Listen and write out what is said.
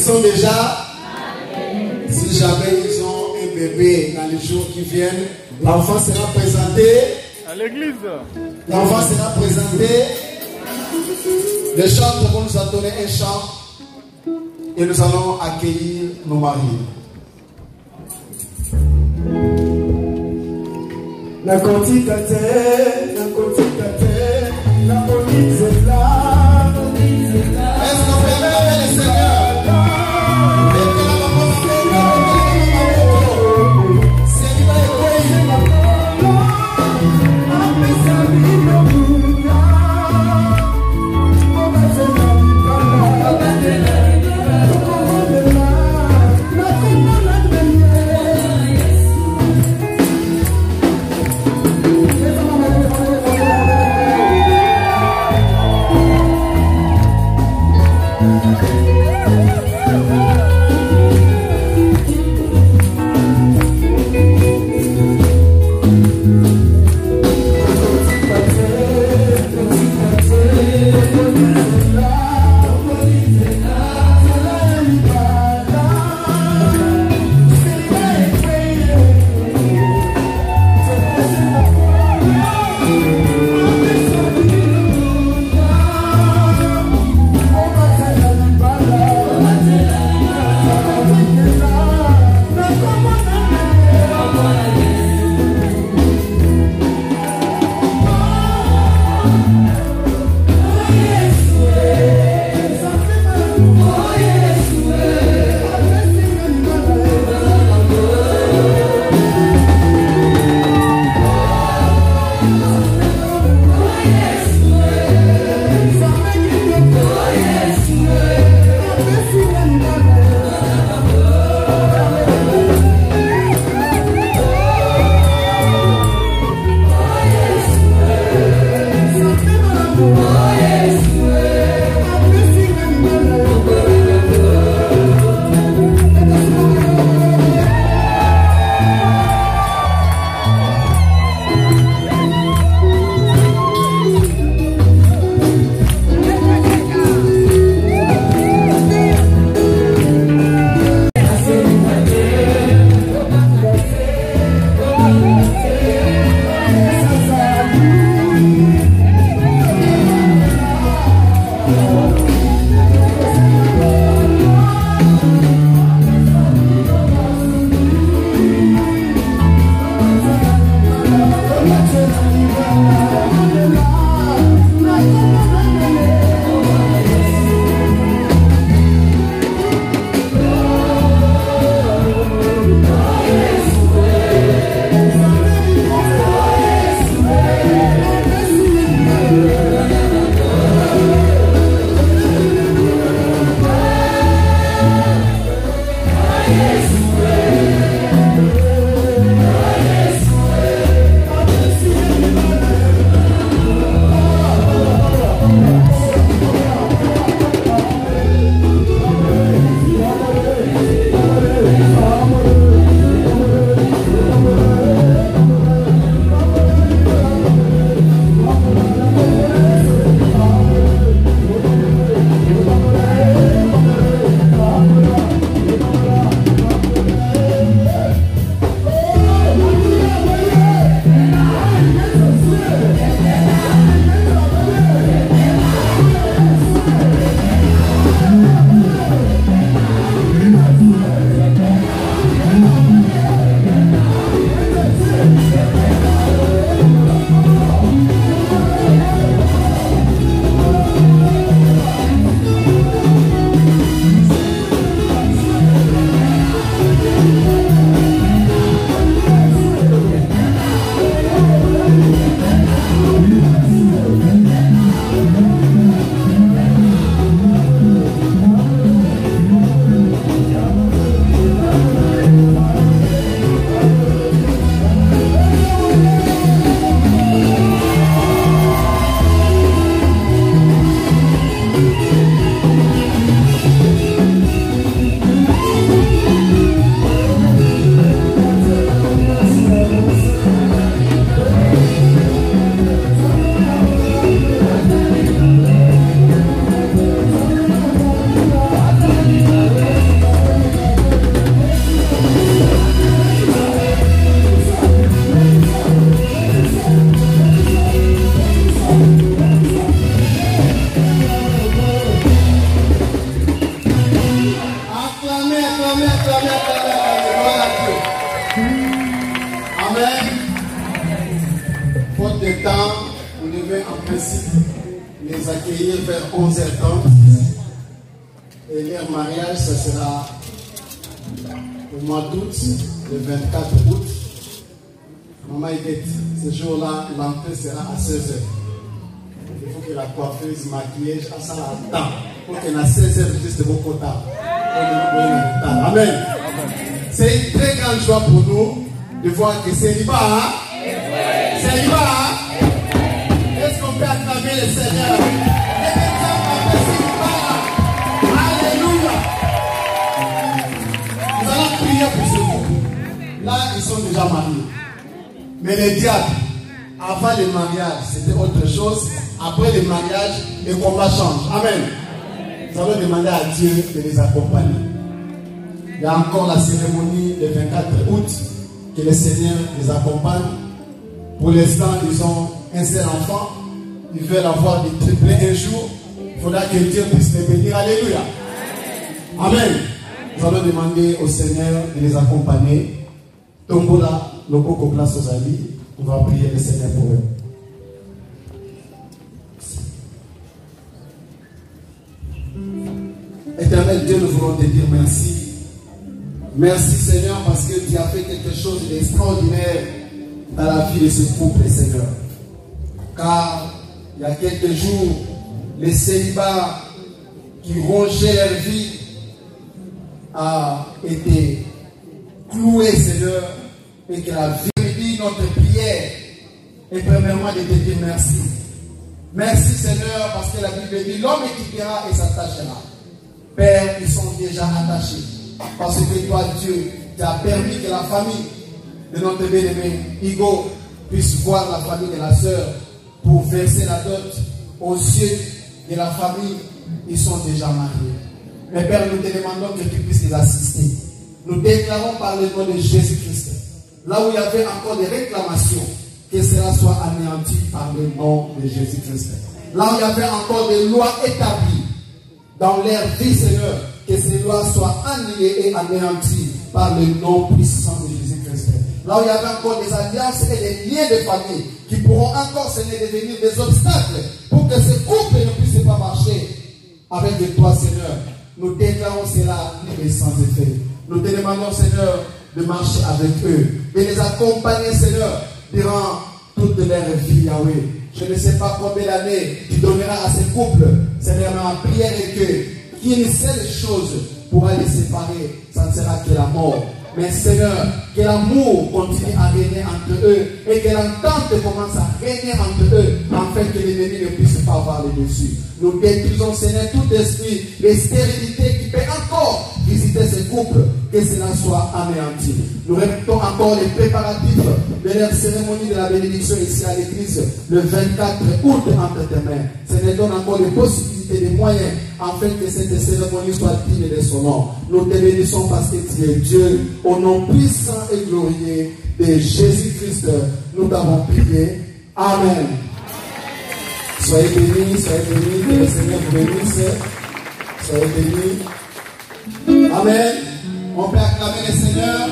sont déjà Si jamais ils ont un bébé dans les jours qui viennent, l'enfant sera présenté. À l'église. L'enfant sera présenté. Les chants vont nous donner un chant et nous allons accueillir nos maris. te nakotika te nakonizela Est-ce accueillir vers 11h30. Et leur mariage, ce sera au mois d'août, le 24 août. Maman Yvette, ce jour-là, l'entrée sera à 16h. Il faut que la coiffeuse, maquillage, à ça à temps. Pour qu'elle a 16h juste de beaucoup temps. Amen. C'est une très grande joie pour nous de voir que c'est libre. Hein? C'est libre. Le Seigneur? Alléluia. Nous allons prier pour ce couple. Là, ils sont déjà mariés. Mais le diable, avant le mariage, c'était autre chose. Après le mariage, le combat change. Amen. Nous allons demander à Dieu de les accompagner. Il y a encore la cérémonie le 24 août, que le Seigneur les accompagne. Pour l'instant, ils ont un seul enfant. Ils veulent avoir des triplés un jour. Il faudra que Dieu puisse les bénir. Alléluia. Amen. Nous allons demander au Seigneur de les accompagner. Tombola, le coco place aux amis. On va prier le Seigneur pour eux. Éternel Dieu, nous voulons te dire merci. Merci Seigneur parce que tu as fait quelque chose d'extraordinaire dans la vie de ce couple, Seigneur. Car il y a quelques jours, les célibats qui rongeaient leur vie a été cloué, Seigneur, et que la vérité notre prière est premièrement de te dire merci. Merci Seigneur parce que la Bible dit l'homme équipera et s'attachera. Père, ils sont déjà attachés. Parce que toi, Dieu, tu as permis que la famille de notre bien-aimé Hugo puisse voir la famille de la sœur pour verser la dot aux yeux de la famille. Ils sont déjà mariés. Mais Père, nous te demandons que tu puisses les assister. Nous déclarons par le nom de Jésus-Christ, là où il y avait encore des réclamations, que cela soit anéanti par le nom de Jésus-Christ. Là où il y avait encore des lois établies dans leur vie, Seigneur, que ces lois soient annulées et anéanties par le nom puissant. Là où il y avait encore des alliances et des liens de famille qui pourront encore, Seigneur, devenir des obstacles pour que ce couple ne puisse pas marcher avec toi, Seigneur. Nous déclarons cela libre et sans effet. Nous te demandons, Seigneur, de marcher avec eux, de les accompagner, Seigneur, durant toute leur vie, Yahweh. Je ne sais pas combien d'années tu donneras à ces couples, Seigneur, ma prière est que qu'il y ait une seule chose pourra les séparer, ça ne sera que la mort. Mais Seigneur, que l'amour continue à régner entre eux et que l'entente commence à régner entre eux afin que l'ennemi ne puisse pas avoir le dessus. Nous détruisons, Seigneur, tout esprit de stérilité qui peut encore visiter ces couples, que cela soit anéanti. Nous répétons encore les préparatifs de leur cérémonie de la bénédiction ici à l'église le 24 août entre tes mains. Seigneur, donne encore les possibilités, les moyens afin que cette cérémonie soit digne de son nom. Nous te bénissons parce que tu es Dieu, au nom puissant et glorieux de Jésus-Christ. Nous t'avons prié. Amen. Soyez bénis, soyez bénis, que le Seigneur vous bénisse. Soyez bénis. Amen. On peut acclamer le Seigneur.